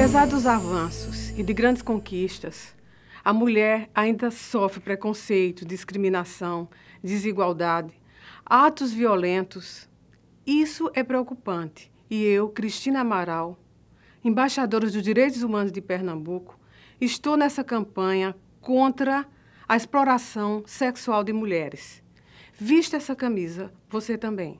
Apesar dos avanços e de grandes conquistas, a mulher ainda sofre preconceito, discriminação, desigualdade, atos violentos. Isso é preocupante e eu, Cristina Amaral, embaixadora dos Direitos Humanos de Pernambuco, estou nessa campanha contra a exploração sexual de mulheres. Vista essa camisa, você também.